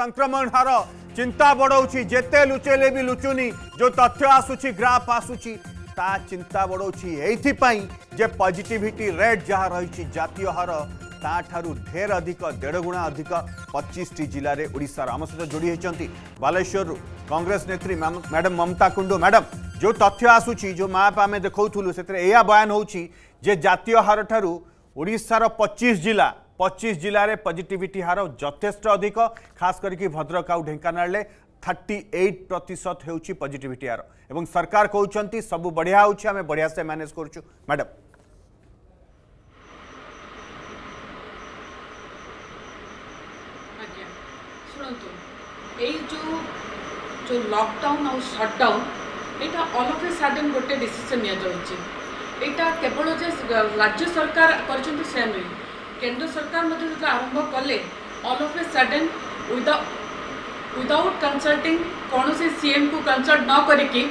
संक्रमण हार चिंता बढ़ो जिते लुचेले भी लुचुनी जो तथ्य आसूरी ग्राफ आसू ता चिंता बढ़ोपाई जे पजिटिट रेट जहाँ रही जितिय हार ताठू ढेर अधिक देढ़ गुणा अधिक पचीस टी जिले में ओडार आम सहित जोड़ी होती बालेश्वर कांग्रेस नेत्री मैडम ममता कुंडू मैडम जो तथ्य आसूरी जो मैप आम देखा से बयान हो जितियों हार ठूार पचीस जिला पचीस जिले में पजिटिट हार जथेष अधिक खास करके भद्रक आ ढेकाना थर्टी एट प्रतिशत होजिटिट हार ए सरकार कौन सब बढ़िया होने बढ़िया से मैनेज कर मैडम जो जो यहाँ अलग ए गोटे डिशन निवल जे राज्य सरकार कर કેન્દ્ર સરકાર ମଧ୍ୟ ଯେତେବେଳେ ଆରମ୍ଭ କଲେ all of a sudden without consulting କୌଣସି ସିଏମ୍କୁ କନସଲ୍ଟ ନ କରିକି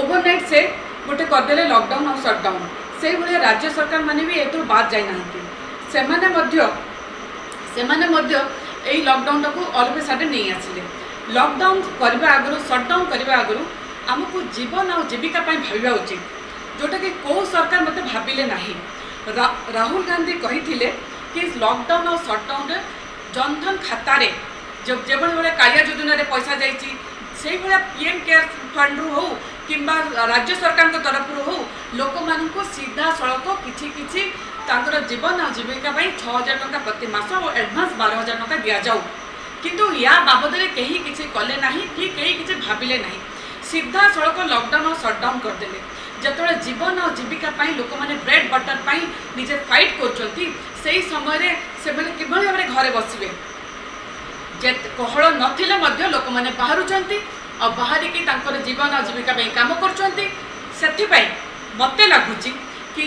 ଓଭରନାଇଟ୍ ସେ ଗୋଟେ କରିଦେଲେ ଲକଡାଉନ୍ ଆଉ ସଟ୍ଡାଉନ୍ ସେଇଭଳିଆ ରାଜ୍ୟ ସରକାରମାନେ ବି ଏଥିରୁ ବାଦ ଯାଇନାହାନ୍ତି ସେମାନେ ମଧ୍ୟ ସେମାନେ ମଧ୍ୟ ଏଇ ଲକଡାଉନ୍ଟାକୁ ଅଲ୍ ଅଫ୍ ଏ ସଡେନ୍ ନେଇ ଆସିଲେ ଲକଡାଉନ୍ କରିବା ଆଗରୁ ସଟ୍ଡାଉନ୍ କରିବା ଆଗରୁ ଆମକୁ ଜୀବନ ଆଉ ଜୀବିକା ପାଇଁ ଭାବିବା ଉଚିତ ଯେଉଁଟାକି କେଉଁ ସରକାର ମୋତେ ଭାବିଲେ ନାହିଁ ରାହୁଲ ଗାନ୍ଧୀ କହିଥିଲେ କି ଲକଡାଉନ୍ ଆଉ ସଟ୍ଡାଉନ୍ରେ ଜନଧନ ଖାତାରେ ଯେଭଳି ଭଳିଆ କାଳିଆ ଯୋଜନାରେ ପଇସା ଯାଇଛି ସେଇଭଳିଆ ପି ଏମ୍ କେୟାର୍ ଫଣ୍ଡରୁ ହେଉ କିମ୍ବା ରାଜ୍ୟ ସରକାରଙ୍କ ତରଫରୁ ହେଉ ଲୋକମାନଙ୍କୁ ସିଧାସଳଖ କିଛି କିଛି ତାଙ୍କର ଜୀବନ ଆଉ ଜୀବିକା ପାଇଁ ଛଅ ହଜାର ଟଙ୍କା ପ୍ରତି ମାସ ଓ ଆଡ଼ଭାନ୍ସ ବାର ହଜାର ଟଙ୍କା ଦିଆଯାଉ କିନ୍ତୁ ୟା ବାବଦରେ କେହି କିଛି କଲେ ନାହିଁ କି କେହି କିଛି ଭାବିଲେ ନାହିଁ ସିଧାସଳଖ ଲକଡାଉନ୍ ଆଉ ସଟ୍ଡାଉନ୍ କରିଦେଲେ যেতবে জীবন আর জীবিকা পাই লোক মানে ব্রেড বটর পাই নিজে ফাইট করছেন সেই সময় সে কিভাবে ভাবে ঘরে বসবে যে কোহল নথিলে মধ্য লোক মানে বাহুচান আর বাহারিকি তাঁর জীবন আর জীবিকা পাই কাম করছেন সেপাই মতো লাগুচি কি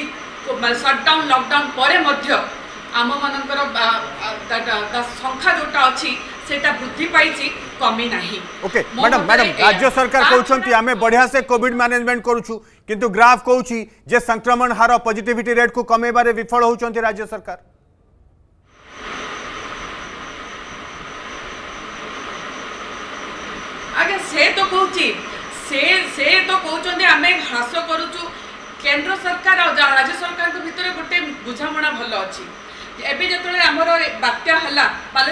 সটডাউন লকডাউন পরে মধ্য আমମାନଙ୍କର ତା ସଂଖ୍ୟା ଯେଉଁଟା ଅଛି সেটা বৃদ্ধি পাইছি কমি না ওকে ম্যাডাম ম্যাডাম রাজ্য সরকার কৌছন্তি আমি বঢ়িয়া সে কোভিড ম্যানেজমেন্ট করুছু কিন্তু গ্রাফ কৌছি যে সংক্রমণ হার পজিটিভিটি রেট কু কমেইবারে বিফল হউছন্তি রাজ্য সরকার আগে সে তো কৌছি সে সে তো কৌছন্তি আমি হ্রাস করুছু কেন্দ্র সরকার রাজ্য সরকারଙ୍କ ভিতরে গোটে বুঝামଣା ଭଲ ଅଛି ଏବେ ଯେତେବେଳେ ଆମର ବାତ୍ୟା ହେଲା ବାଲେଶ୍ୱର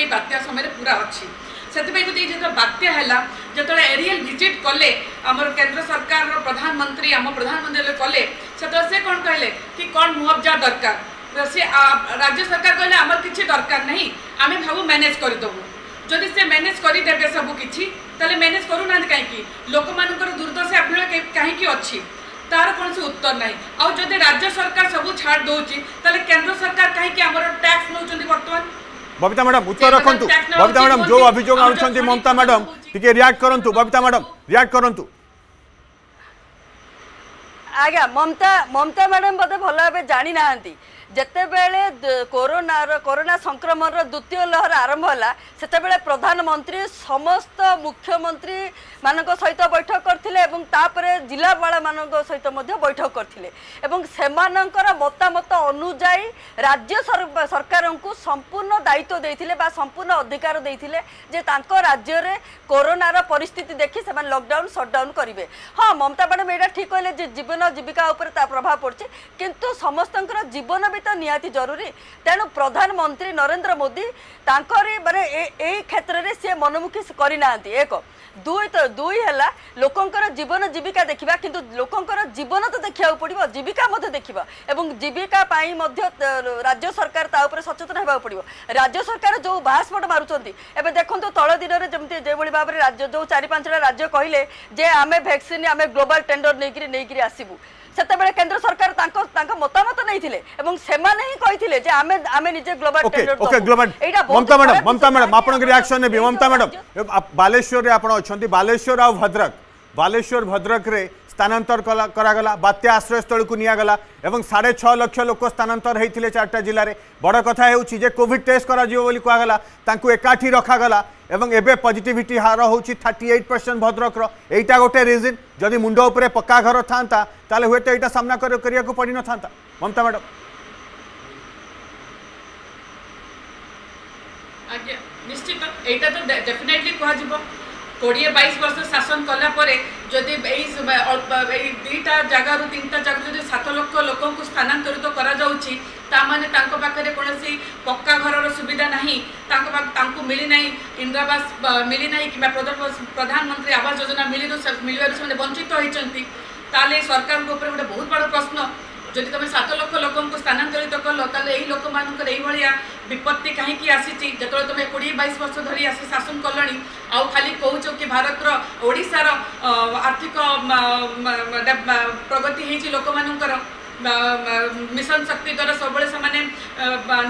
এই বাত্যা সময় পুরা অছি ସେଥିପାଇଁ ଯଦି ଯେତେବେଳେ ବାତ୍ୟା ହେଲା ଯେତେବେଳେ ଏରିଏଲ୍ ଭିଜିଟ୍ କଲେ ଆମର କେନ୍ଦ୍ର ସରକାରର ପ୍ରଧାନମନ୍ତ୍ରୀ ଆମ ପ୍ରଧାନମନ୍ତ୍ରୀ କଲେ ସେତେବେଳେ ସେ କ'ଣ କହିଲେ କି କ'ଣ ମୁଆବଜା ଦରକାର ସେ ରାଜ୍ୟ ସରକାର କହିଲେ ଆମର କିଛି ଦରକାର ନାହିଁ ଆମେ ଭାବୁ ମ୍ୟାନେଜ୍ କରିଦେବୁ ଯଦି ସେ ମ୍ୟାନେଜ୍ କରିଦେବେ ସବୁ କିଛି ତାହେଲେ ମ୍ୟାନେଜ୍ କରୁନାହାନ୍ତି କାହିଁକି ଲୋକମାନଙ୍କର ଦୁର୍ଦ୍ଦଶା ଏଭଳି କାହିଁକି ଅଛି ତାର କୌଣସି ଉତ୍ତର ନାହିଁ ଆଉ ଯଦି ରାଜ୍ୟ ସରକାର ସବୁ ଛାଡ଼ ଦେଉଛି ତାହେଲେ କେନ୍ଦ୍ର ସରକାର କାହିଁକି ଆମର ଟ୍ୟାକ୍ସ ନେଉଛନ୍ତି ବର୍ତ୍ତମାନ ববিতা ম্যাডাম উত্তর রাখন্তু ববিতা ম্যাডাম যে অভিযোগ আনুচ্ছন্তি মমতা ম্যাডাম টিকে রিয়াক্ট করন্তু ববিতা ম্যাডাম রিয়াক্ট করন্তু আজ্ঞা মমতা মমতা ম্যাডাম বোধে ভাল ভাবে জানি নাহান্তি ଯେତେବେଳେ କୋରୋନାର କରୋନା ସଂକ୍ରମଣର ଦ୍ୱିତୀୟ ଲହର ଆରମ୍ଭ ହେଲା ସେତେବେଳେ ପ୍ରଧାନମନ୍ତ୍ରୀ ସମସ୍ତ ମୁଖ୍ୟମନ୍ତ୍ରୀମାନଙ୍କ ସହିତ ବୈଠକ କରିଥିଲେ ଏବଂ ତାପରେ ଜିଲ୍ଲାପାଳମାନଙ୍କ ସହିତ ମଧ୍ୟ ବୈଠକ କରିଥିଲେ ଏବଂ ସେମାନଙ୍କର ମତାମତ ଅନୁଯାୟୀ ରାଜ୍ୟ ସରକାରଙ୍କୁ ସମ୍ପୂର୍ଣ୍ଣ ଦାୟିତ୍ୱ ଦେଇଥିଲେ ବା ସମ୍ପୂର୍ଣ୍ଣ ଅଧିକାର ଦେଇଥିଲେ ଯେ ତାଙ୍କ ରାଜ୍ୟରେ କରୋନାର ପରିସ୍ଥିତି ଦେଖି ସେମାନେ ଲକଡାଉନ୍ ସଟ୍ଡାଉନ୍ କରିବେ ହଁ ମମତା ମ୍ୟାଡ଼ାମ୍ ଏଇଟା ଠିକ୍ କହିଲେ ଯେ ଜୀବନ ଜୀବିକା ଉପରେ ତା ପ୍ରଭାବ ପଡ଼ୁଛି କିନ୍ତୁ ସମସ୍ତଙ୍କର ଜୀବନ ବି ବି ତ ନିହାତି ଜରୁରୀ ତେଣୁ ପ୍ରଧାନମନ୍ତ୍ରୀ ନରେନ୍ଦ୍ର ମୋଦି ତାଙ୍କରି ମାନେ ଏଇ କ୍ଷେତ୍ରରେ ସିଏ ମନମୁଖୀ କରିନାହାନ୍ତି ଏକ ଦୁଇ ତ ଦୁଇ ହେଲା ଲୋକଙ୍କର ଜୀବନ ଜୀବିକା ଦେଖିବା କିନ୍ତୁ ଲୋକଙ୍କର ଜୀବନ ତ ଦେଖିବାକୁ ପଡ଼ିବ ଜୀବିକା ମଧ୍ୟ ଦେଖିବା ଏବଂ ଜୀବିକା ପାଇଁ ମଧ୍ୟ ରାଜ୍ୟ ସରକାର ତା ଉପରେ ସଚେତନ ହେବାକୁ ପଡ଼ିବ ରାଜ୍ୟ ସରକାର ଯେଉଁ ବାହାସ୍ପଟ ମାରୁଛନ୍ତି ଏବେ ଦେଖନ୍ତୁ ତଳ ଦିନରେ ଯେମିତି ଯେଉଁଭଳି ଭାବରେ ରାଜ୍ୟ ଯେଉଁ ଚାରି ପାଞ୍ଚଟା ରାଜ୍ୟ କହିଲେ ଯେ ଆମେ ଭ୍ୟାକ୍ସିନ୍ ଆମେ ଗ୍ଲୋବାଲ୍ ଟେଣ୍ଡର ନେଇକିରି ନେଇକିରି ଆସିବୁ সেতবে কেন্দ্র সরকার তাঙ্ক তাঙ্ক মতামত নেইছিলে এবং সেমানে হি কইছিলে যে আমি আমি নিজে global tender okay global Mamata madam Mamata madam আপনার রিয়াকশন নেবি মমতা ম্যাডাম বালেশ্বর রে আপন অছন্তি বালেশ্বর আর ভদ্রক বালেশ্বর ভদ্রক স্থানান্তর করা বাত্যা আশ্রয়স্থলীকে নিগলা এবং সাড়ে ছ লক্ষ লোক স্থানান্তর হয়েছিল চারটা জেলার বড় কথা হচ্ছে যে কোভিড টেস্ট করা বলে কুহগলা তাঁকু একাঠি রখাগলা এবং এবে পজিটিভিটি হার হচ্ছে থার্টি এইট পরসেন্ট ভদ্রকর এইটা গোটে রিজন যদি মুন্ড উপরে পকা ঘর থাকা তাহলে হুয়েত এইটা সামনা করা পড়ি নথা মমতা ম্যাডাম আজ্ঞা নিশ্চিত এইটা তো ডেফিনেটলি যাব কোড়ি বাইশ বর্ষ শাসন কলাপরে যদি এই এই দুইটা জায়গার তিনটা জায়গা যদি সাত লক্ষ লোককে স্থানান্তরিত করা যাଉଛି ତାମାନେ ତାଙ୍କ ପାଖରେ କୌଣସି ପକ୍କା ଘରର ସୁବିଧା ନାହିଁ ତାଙ୍କ ତାଙ୍କୁ ମିଳିନାହିଁ ଇନ୍ଦିରା ଆବାସ ମିଳିନାହିଁ କିମ୍ବା ପ୍ରଧାନମନ୍ତ୍ରୀ ଆବାସ ଯୋଜନା ମିଳିନୁ ମିଳିବାରୁ ସେମାନେ ବଞ୍ଚିତ ହୋଇଛନ୍ତି ତାହେଲେ ସରକାରଙ୍କ ଉପରେ ଗୋଟେ ବହୁତ ବଡ଼ ପ୍ରଶ୍ନ ଯଦି ତୁମେ ସାତ ଲକ୍ଷ ଲୋକଙ୍କୁ ସ୍ଥାନାନ୍ତରିତ କଲ ତାହେଲେ ଏହି ଲୋକମାନଙ୍କର ଏଇଭଳିଆ ବିପତ୍ତି କାହିଁକି ଆସିଛି ଯେତେବେଳେ ତୁମେ କୋଡ଼ିଏ ବାଇଶ ବର୍ଷ ଧରି ଆସି ଶାସନ କଲଣି ଆଉ ଖାଲି କହୁଛ କି ଭାରତର ଓଡ଼ିଶାର ଆର୍ଥିକ ପ୍ରଗତି ହେଇଛି ଲୋକମାନଙ୍କର ମିଶନ ଶକ୍ତି ଦ୍ୱାରା ସବୁବେଳେ ସେମାନେ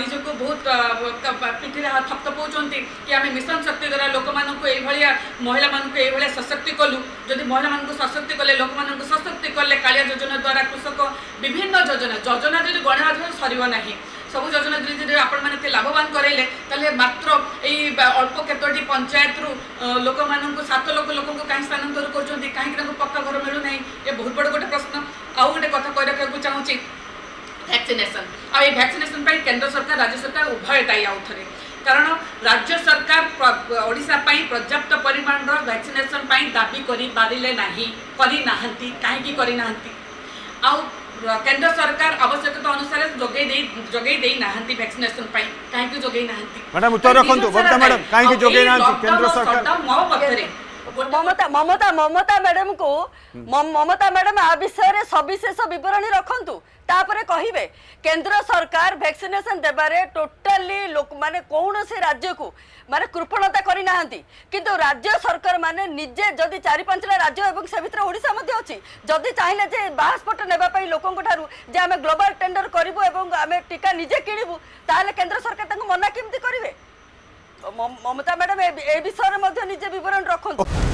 ନିଜକୁ ବହୁତ ପିଠିରେ ଥପଥପାଉଛନ୍ତି କି ଆମେ ମିଶନ ଶକ୍ତି ଦ୍ୱାରା ଲୋକମାନଙ୍କୁ ଏଇଭଳିଆ ମହିଳାମାନଙ୍କୁ ଏଇଭଳିଆ ସଶକ୍ତି କଲୁ ଯଦି ମହିଳାମାନଙ୍କୁ ସଶକ୍ତି କଲେ ଲୋକମାନଙ୍କୁ ସଶକ୍ତି କଲେ କାଳିଆ ଯୋଜନା ଦ୍ୱାରା କୃଷକ ବିଭିନ୍ନ ଯୋଜନା ଯୋଜନା ଯଦି ଗଣା ସରିବ ନାହିଁ ସବୁ ଯୋଜନା ଯଦି ଆପଣମାନେ ଲାଭବାନ କରାଇଲେ ତାହେଲେ ମାତ୍ର ଏଇ ଅଳ୍ପ କେତୋଟି ପଞ୍ଚାୟତରୁ ଲୋକମାନଙ୍କୁ ସାତ ଲକ୍ଷ ଲୋକଙ୍କୁ କାହିଁ ସ୍ଥାନାନ୍ତର କରୁଛନ୍ତି କାହିଁକି ତାଙ୍କୁ ପକ୍କା ଘର ମିଳୁନାହିଁ উচিত ভ্যাকসিনেসন আর এই ভ্যাকসিনেসন পাই কেন্দ্র সরকার রাজ্য সরকার উভয় দায়ী আউথরে কারণ রাজ্য সরকার ওড়শা পাই পর্যাপ্ত পরিমাণর ভ্যাকসিনেসন পাই দাবি করে পারিলে না করে না কী করে না আউ কেন্দ্র সরকার আবশ্যকতা অনুসারে যোগাই দেই যোগাই দেই নাহান্তি ভ্যাকসিনেশন পাই কাহিকি যোগাই নাহান্তি ম্যাডাম উত্তর রাখন্তু বক্তা ম্যাডাম কাহিকি যোগাই নাহান্তি কেন্দ্র সরকার মো পক্ষে মমতা মমতা মমতা ম্যাডামকু মমতা ম্যাডাম আ বিষয়ে সবিশেষ বিবরণী রাখন্তু তাপরে কহিবে কেন্দ্র সরকার ভ্যাকসিনেসন দেবারে টোটালি লোক মানে কৌশি রাজ্যকু মানে কৃপণতা করে না কিন্তু রাজ্য সরকার মানে নিজে যদি চারি পাঁচটা রাজ্য এবং সে ভিতরে ওড়শা মধ্যে অছি যদি চাইলে যে বাহাস্পট নেওয়া লোকঠার যে আমি গ্লোবাল টেন্ডর করবু এবং আমি টিকা নিজে কিণবু তাহলে কেন্দ্র সরকার তাকে মনা কেমি করবে মমতা ম্যাডাম এ বিষয়ে মধ্যে নিজে বিবরণ রাখুন